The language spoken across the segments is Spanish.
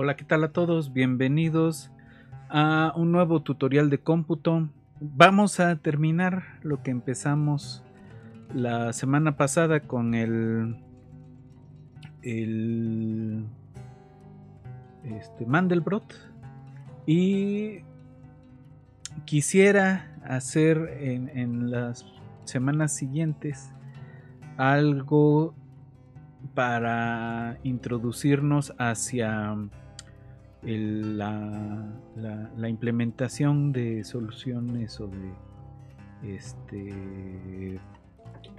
Hola, ¿qué tal a todos? Bienvenidos a un nuevo tutorial de cómputo. Vamos a terminar lo que empezamos la semana pasada con el, el este, Mandelbrot y quisiera hacer en, en las semanas siguientes algo para introducirnos hacia la, la, implementación de soluciones o de este,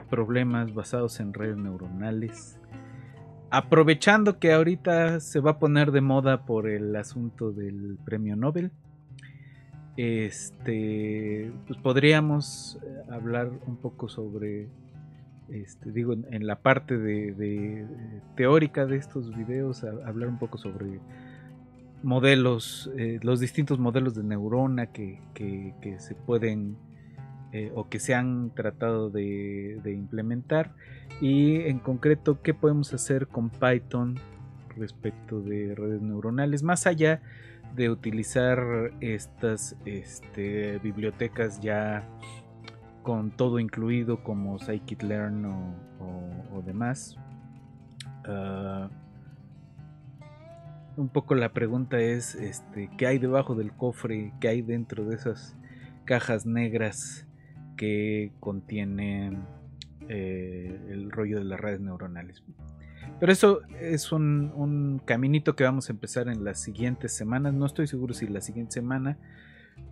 problemas basados en redes neuronales. Aprovechando que ahorita se va a poner de moda por el asunto del premio Nobel, este, pues podríamos eh, hablar un poco sobre este, digo, en, la parte de, teórica de estos videos, hablar un poco sobre modelos, eh, los distintos modelos de neurona que, se pueden eh, o que se han tratado de, implementar y en concreto qué podemos hacer con Python respecto de redes neuronales, más allá de utilizar estas este, bibliotecas ya con todo incluido como scikit-learn o, demás. Ah, un poco la pregunta es este, qué hay debajo del cofre, qué hay dentro de esas cajas negras que contienen eh, el rollo de las redes neuronales. Pero eso es un, un, caminito que vamos a empezar en las siguientes semanas. No estoy seguro si la siguiente semana,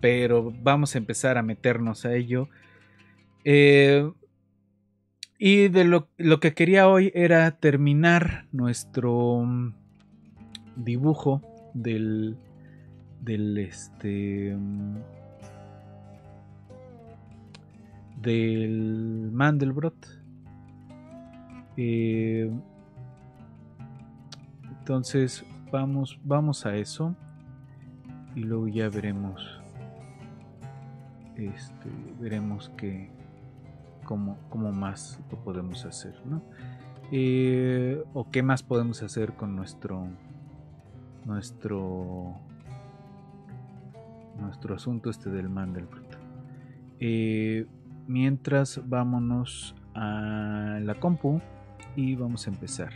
pero vamos a empezar a meternos a ello. Eh, y de lo, que quería hoy era terminar nuestro dibujo del, del este mm, del Mandelbrot. Eh, entonces vamos, vamos a eso y luego ya veremos, este, veremos que cómo, más lo podemos hacer, ¿no? Eh, o qué más podemos hacer con nuestro nuestro nuestro asunto este del Mandelbrot. Eh, mientras vámonos a la compu y vamos a empezar.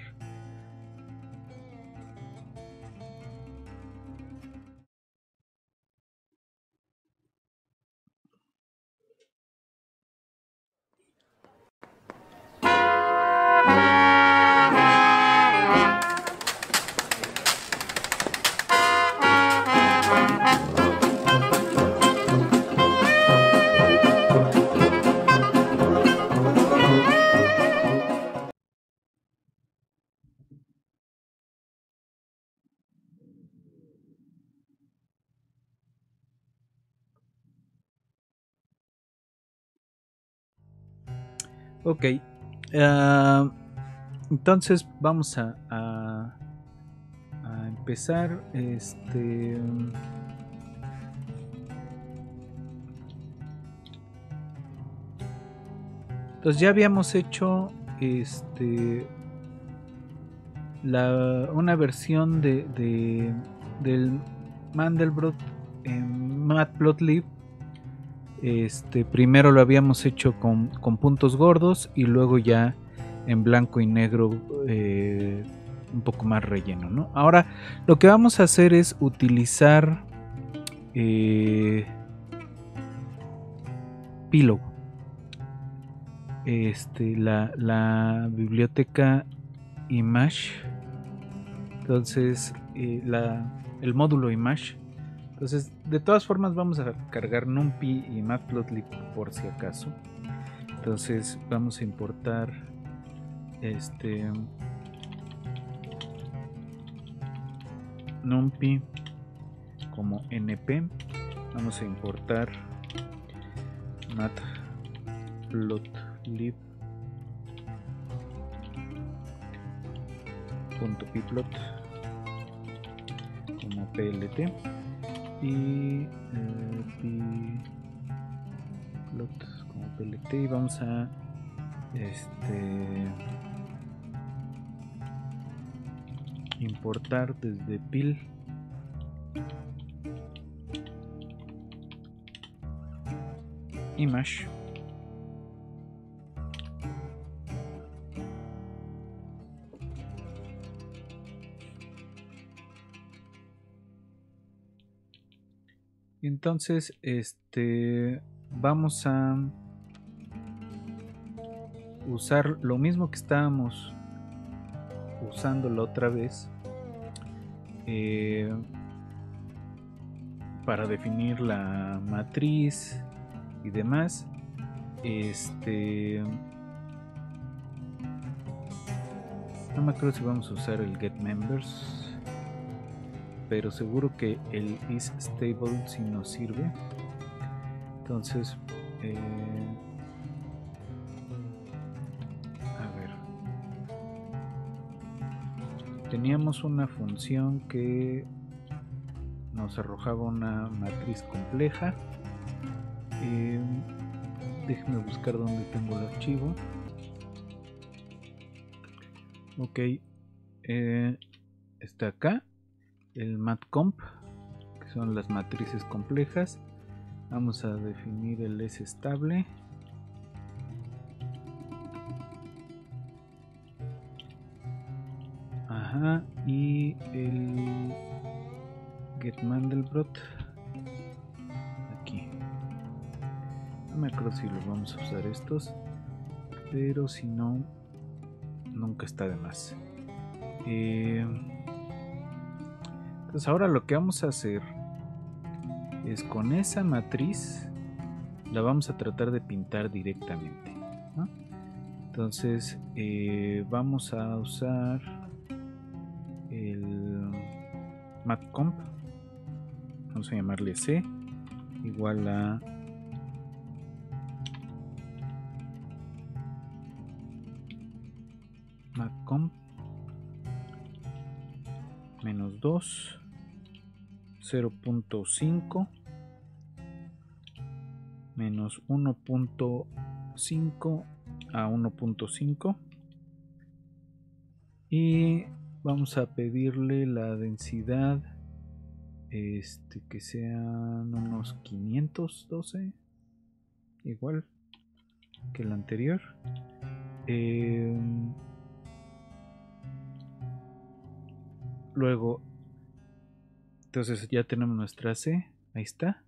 Ok. Ah, entonces vamos a, a, empezar. Este. Entonces ya habíamos hecho este la, una versión de, de, del Mandelbrot en Matplotlib este, primero lo habíamos hecho con, puntos gordos y luego ya en blanco y negro eh, un poco más relleno. Ahora lo que vamos a hacer es utilizar eh, Este, la, biblioteca Image. Entonces, eh, el módulo Image entonces, de todas formas vamos a cargar NumPy y Matplotlib por si acaso. Entonces, vamos a importar este NumPy como np. Vamos a importar matplotlib .pyplot como plt y eh, como plt y vamos a este importar desde pil. Image entonces este vamos a usar lo mismo que estábamos usando la otra vez eh, para definir la matriz y demás. Este no me acuerdo si vamos a usar el get members pero seguro que el is stable si nos sirve. Entonces eh, a ver. Teníamos una función que nos arrojaba una matriz compleja. Eh, déjenme buscar dónde tengo el archivo. Ok eh, está acá el matcomp que son las matrices complejas. Vamos a definir el s estable. Ajá y el get mandelbrot aquí. No me acuerdo si los vamos a usar estos pero si no nunca está de más. Eh, entonces ahora lo que vamos a hacer es con esa matriz la vamos a tratar de pintar directamente. Entonces eh, vamos a usar el matcomp, vamos a llamarle C, igual a matcomp menos 2 0.5 menos 1.5 a 1.5 y vamos a pedirle la densidad este que sean unos 512 igual que el anterior. Em, luego entonces ya tenemos nuestra C. Ahí está.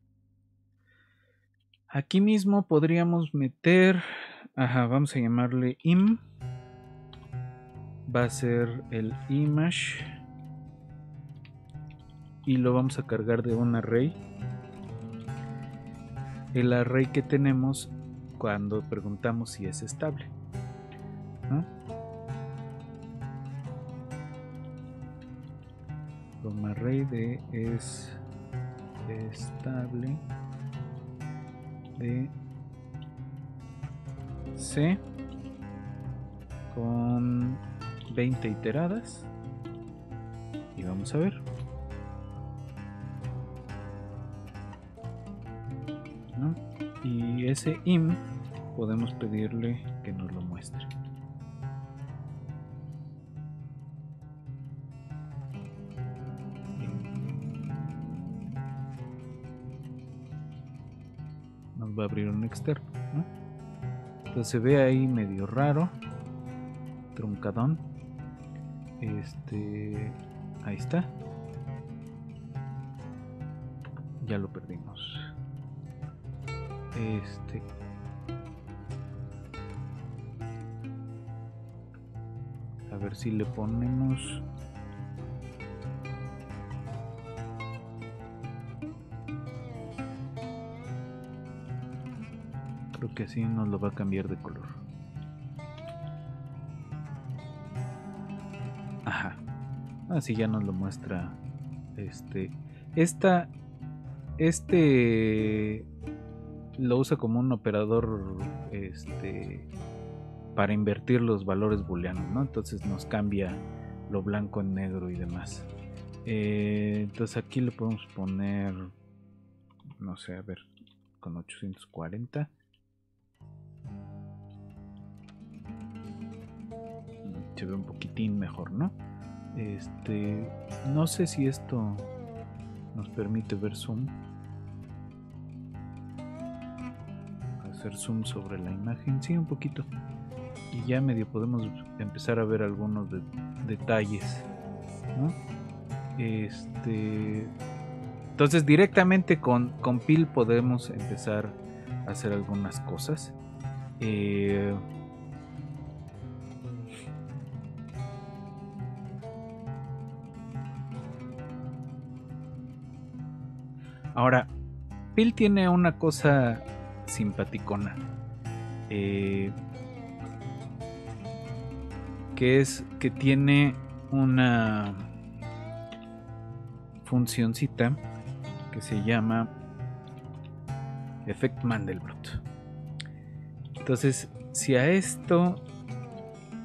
Aquí mismo podríamos meter... Vamos a llamarle im. Va a ser el image. Y lo vamos a cargar de un array. El array que tenemos cuando preguntamos si es estable. Array de es estable de C con 20 iteradas. Y vamos a ver. Y ese im podemos pedirle que nos lo muestre abrir un externo. Entonces se ve ahí medio raro, truncadón. Este, ahí está. Ya lo perdimos. Este. A ver si le ponemos que así nos lo va a cambiar de color. Ajá. Así ya nos lo muestra. Este. Esta. Este. Lo usa como un operador. Este. Para invertir los valores booleanos, ¿no? Entonces nos cambia lo blanco en negro y demás. Eh, entonces aquí le podemos poner. No sé, a ver. Con 840. Se ve un poquitín mejor, ¿no? Este, no sé si esto nos permite ver zoom. Hacer zoom sobre la imagen, sí, un poquito. Y ya medio podemos empezar a ver algunos detalles. Este, entonces directamente con, con PIL podemos empezar a hacer algunas cosas. Eh, Ahora, Phil tiene una cosa simpaticona. Eh, que es que tiene una funcioncita que se llama Effect Mandelbrot. Entonces, si a esto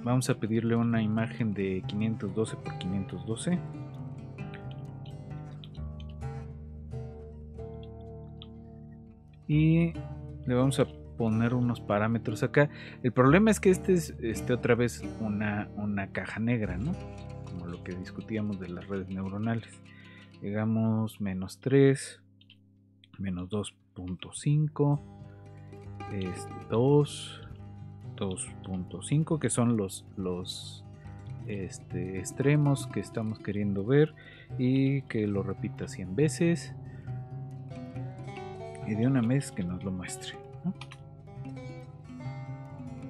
vamos a pedirle una imagen de 512 por 512 y le vamos a poner unos parámetros acá. El problema es que este es este, otra vez una, una caja negra, ¿no? Como lo que discutíamos de las redes neuronales. Digamos menos 3, menos 2.5, 2, 2.5, que son los, los este, extremos que estamos queriendo ver y que lo repita 100 veces y de una vez que nos lo muestre.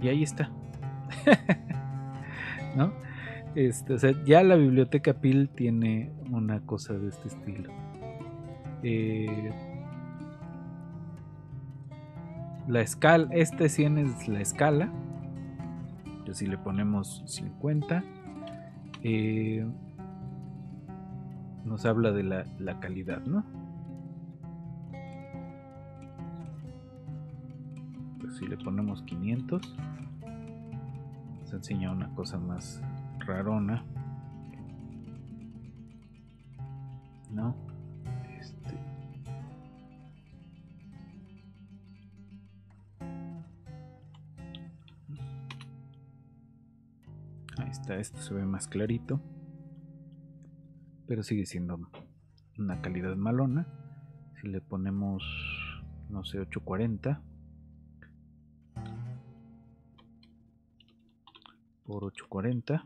Y ahí está. ¿No? Este, ya la biblioteca PIL tiene una cosa de este estilo. Eh, la escala, este 100 es la escala. Entonces, si le ponemos 50, eh, nos habla de la, la calidad, ¿no? Si le ponemos 500 se enseña una cosa más rarona no este. Ahí está esto se ve más clarito pero sigue siendo una calidad malona. Si le ponemos no sé 840 por 840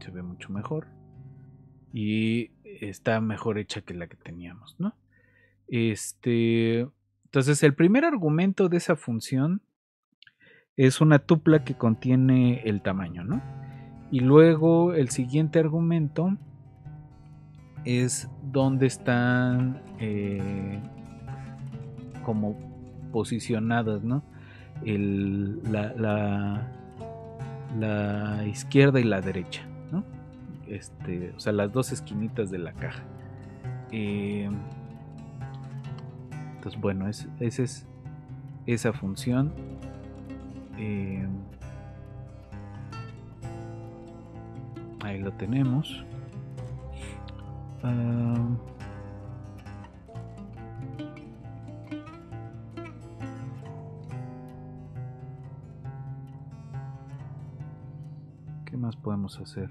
se ve mucho mejor. Y está mejor hecha que la que teníamos no este entonces el primer argumento de esa función es una tupla que contiene el tamaño no y luego el siguiente argumento es donde están eh, como posicionadas, ¿no? la, la, izquierda y la derecha, ¿no? Este, o sea, las dos esquinitas de la caja. Eh, entonces, bueno, es, esa es esa función. Eh, ahí lo tenemos. Ah, hacer?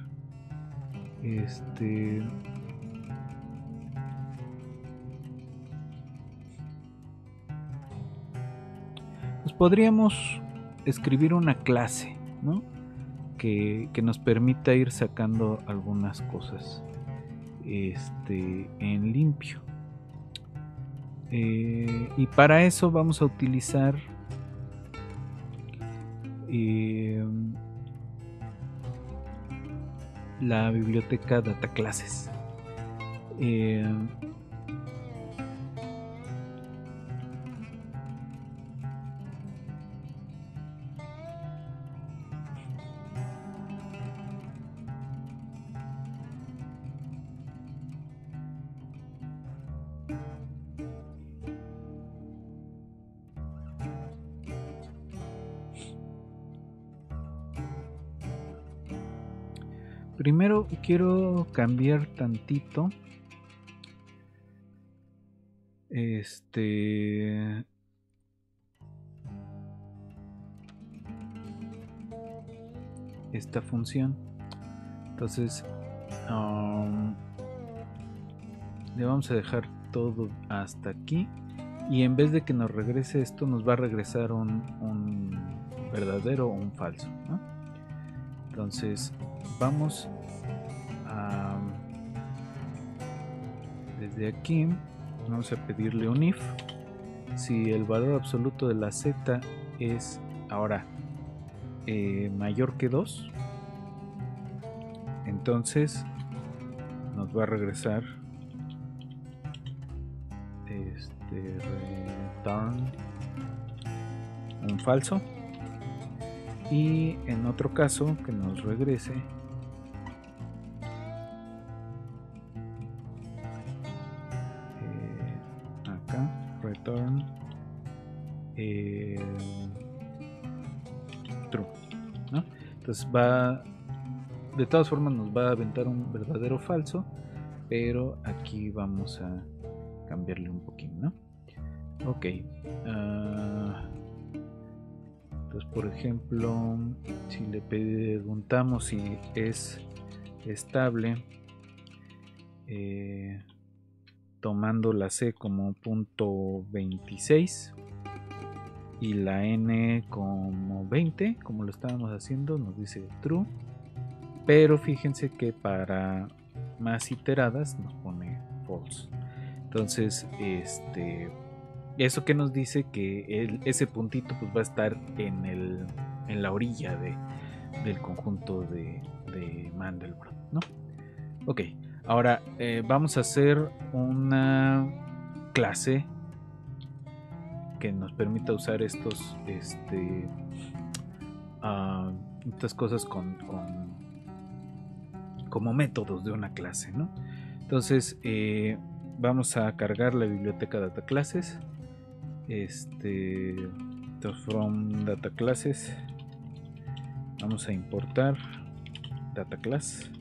Este. Pues podríamos escribir una clase, ¿no? Que, nos permita ir sacando algunas cosas este, en limpio. Eh, y para eso vamos a utilizar eh, la biblioteca Data Classes. Eh, Quiero cambiar tantito. Este. esta función. Entonces, um, le vamos a dejar todo hasta aquí. Y en vez de que nos regrese esto, nos va a regresar un, verdadero o un falso. Entonces, vamos Desde aquí, vamos a pedirle un if. Si el valor absoluto de la z es ahora eh, mayor que 2, entonces nos va a regresar este return un falso y en otro caso que nos regrese return eh, true ¿no? entonces va de todas formas nos va a aventar un verdadero falso pero aquí vamos a cambiarle un poquito ¿no? ok entonces por ejemplo si le preguntamos si es estable eh, tomando la C como punto 26 y la N como 20 como lo estábamos haciendo nos dice true. Pero fíjense que para más iteradas nos pone false. Entonces este eso que nos dice que ese puntito pues va a estar en, el, en la orilla de, del conjunto de, de Mandelbrot ¿no? ok ahora eh, vamos a hacer una clase que nos permita usar estos este uh, estas cosas con, con, como métodos de una clase ¿no? entonces eh, vamos a cargar la biblioteca data classes este from data classes vamos a importar data class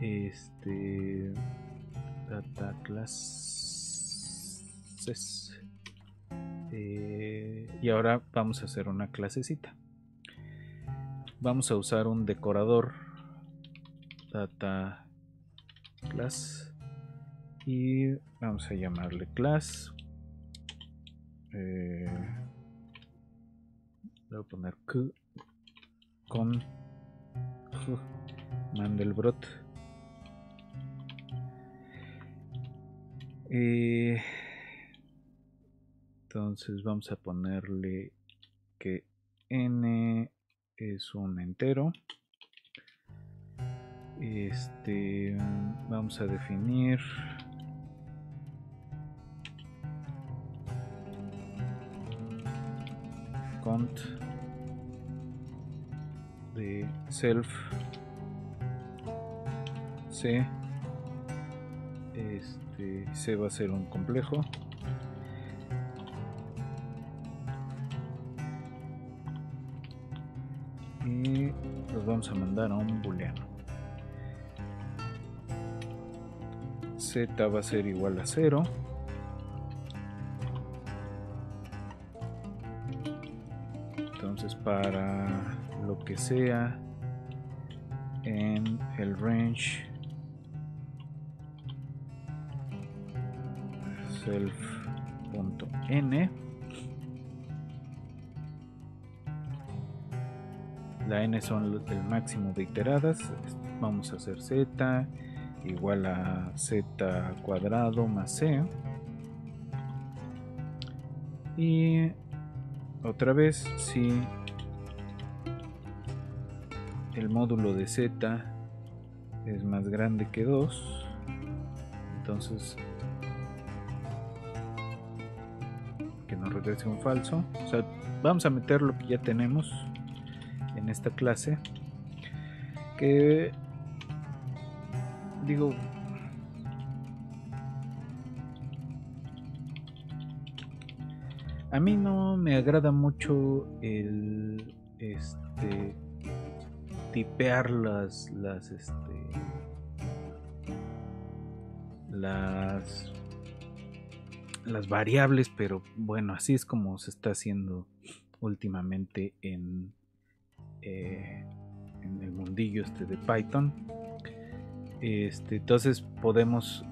este data classes eh, y ahora vamos a hacer una clasecita. Vamos a usar un decorador data class y vamos a llamarle class. Eh, voy a poner Q con Mandelbrot eh, entonces vamos a ponerle que n es un entero. Este vamos a definir. De self. C este C va a ser un complejo. Y los vamos a mandar a un booleano. Z va a ser igual a 0 para lo que sea en el range self.n la n son el máximo de iteradas. Vamos a hacer z igual a z cuadrado más c. Y otra vez si el módulo de z es más grande que 2 entonces falso. O sea vamos a meter lo que ya tenemos en esta clase. Que digo a mí no me agrada mucho el este tipear las las este las las variables pero bueno así es como se está haciendo últimamente en eh, mundillo este de Python. Este, entonces podemos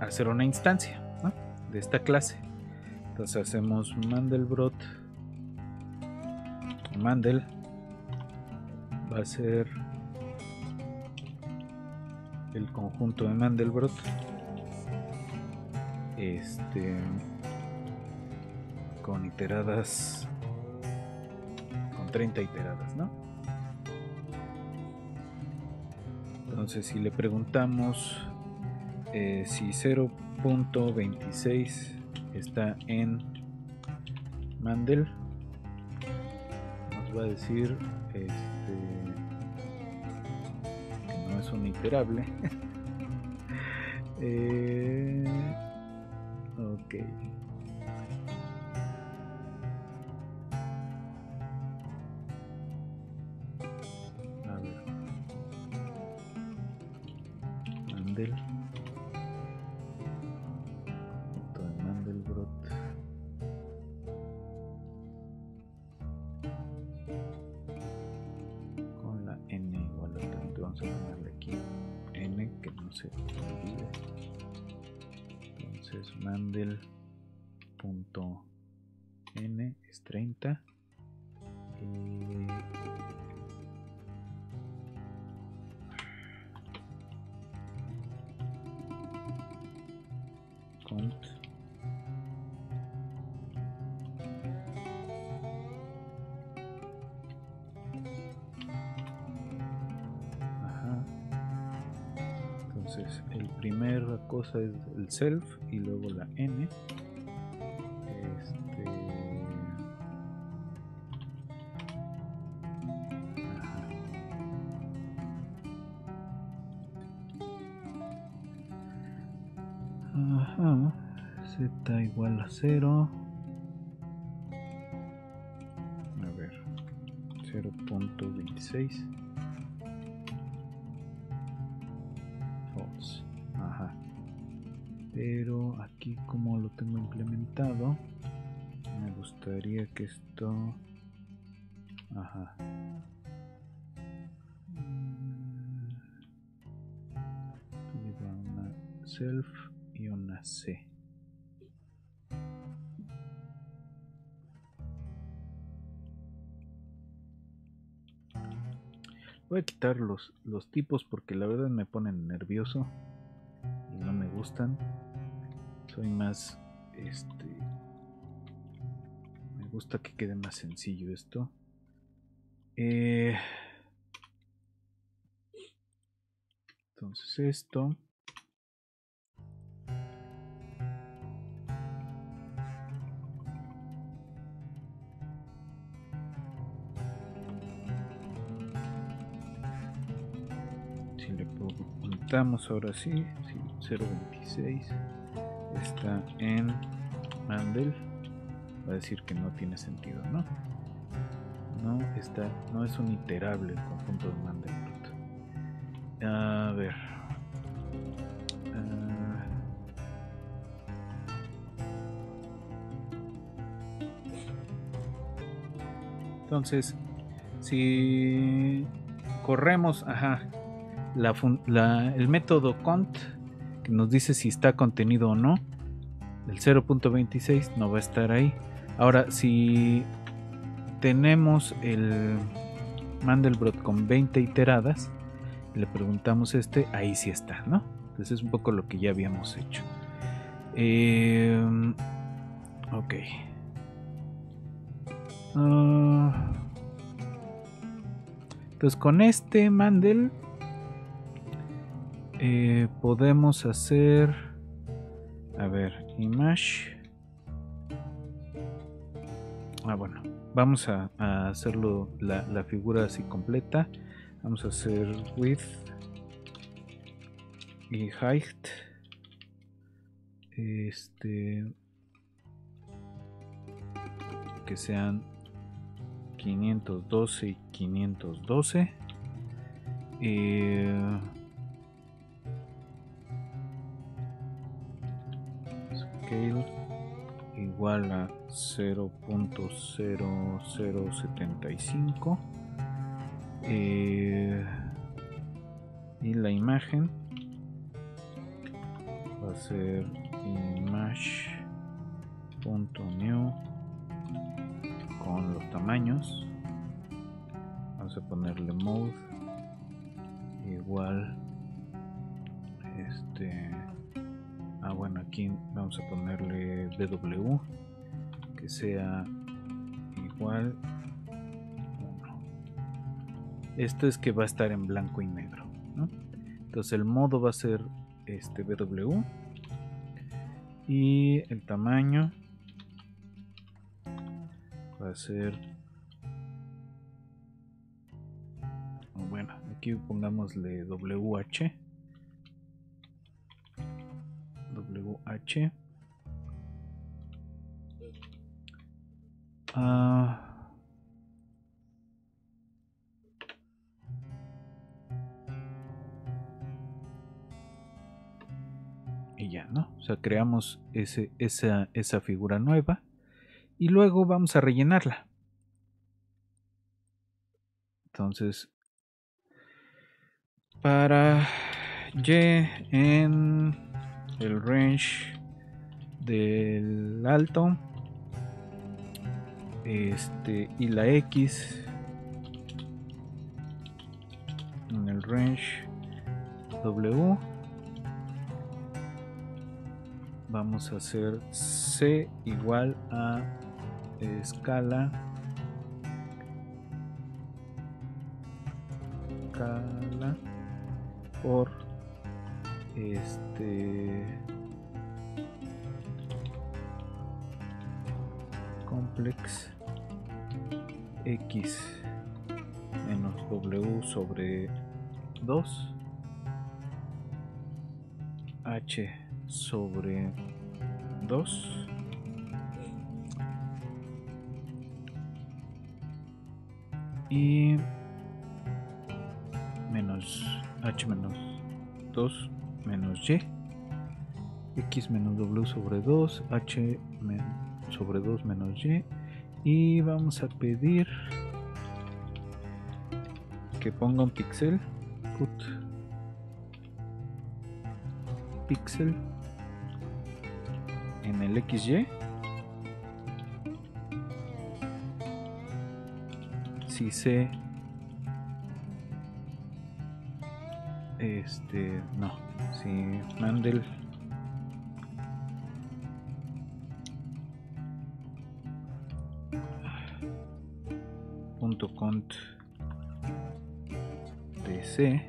hacer una instancia de esta clase. Entonces hacemos Mandelbrot. Mandel va a ser el conjunto de Mandelbrot. Este con iteradas con 30 iteradas, ¿no? Entonces si le preguntamos eh, si 0.26 está en Mandel, nos va a decir este, que no es un iterable. eh, 给 ok. cosa es el self y luego la n. Este... Ajá. Z igual a 0. A ver. 0.26. gustaría que esto ajá. Lleva una self y una c. Voy a quitar los, los tipos porque la verdad me ponen nervioso y no me gustan. Soy más este me gusta que quede más sencillo esto. Eh, entonces esto. Si le preguntamos ahora sí, sí 026 está en Mandel, va a decir que no tiene sentido, ¿no? No está, no es un iterable el conjunto de Mandelbrot. A ver. Ah. entonces, si corremos, ajá, la, el método cont que nos dice si está contenido o no, el 0.26 no va a estar ahí. Ahora, si tenemos el Mandelbrot con 20 iteradas, le preguntamos este, ahí sí está, ¿no? Entonces es un poco lo que ya habíamos hecho. Em, ok. Ah. entonces con este Mandel eh, podemos hacer a ver image ah bueno vamos a, hacerlo la, figura así completa. Vamos a hacer width y height. Este que sean 512 y 512 eh, igual a 0.0075 eh, imagen va a ser image.new con los tamaños. Vamos a ponerle mode igual este ah bueno aquí vamos a ponerle dw que sea igual esto es que va a estar en blanco y negro entonces el modo va a ser este bw y el tamaño va a ser bueno aquí pongámosle wh wh ah. O sea, creamos ese, esa, esa figura nueva y luego vamos a rellenarla. Entonces, para y en el range del alto este y la x en el range w. Vamos a hacer C igual a escala escala por este complex x menos w sobre 2 h sobre 2 y menos h menos 2 menos y. X menos w sobre 2 h sobre 2 menos y. Y vamos a pedir que ponga un pixel put. Pixel en el XY. Si se este no, si Mandel cont dc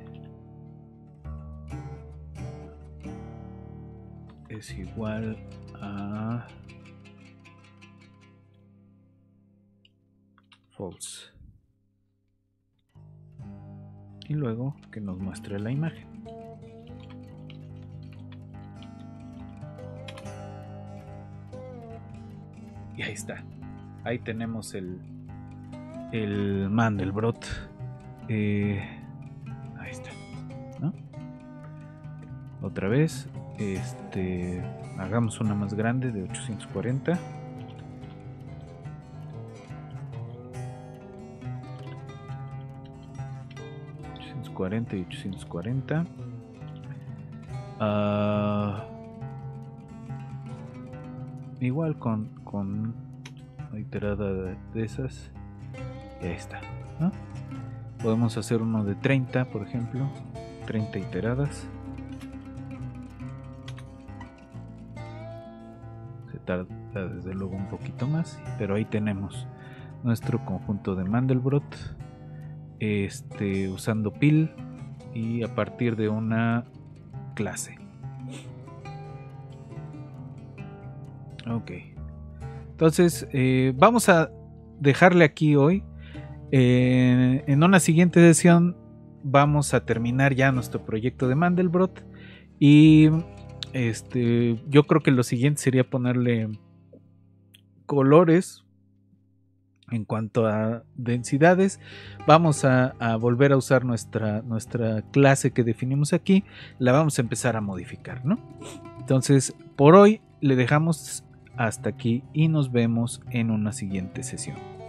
es igual false. Y luego que nos muestre la imagen. Y ahí está. Ahí tenemos el el Mandelbrot eh, ahí está otra vez este hagamos una más grande de 840 840 y 840 ah, igual con con iterada de esas ahí está podemos hacer uno de 30 por ejemplo 30 iteradas tarda desde luego un poquito más, pero ahí tenemos nuestro conjunto de Mandelbrot este, usando pil y a partir de una clase. Ok. Entonces, eh, vamos a dejarle aquí hoy. Eh, en una siguiente sesión vamos a terminar ya nuestro proyecto de Mandelbrot y este, yo creo que lo siguiente sería ponerle colores en cuanto a densidades. Vamos a, volver a usar nuestra, nuestra clase que definimos aquí. La vamos a empezar a modificar, ¿no? Entonces, por hoy le dejamos hasta aquí y nos vemos en una siguiente sesión.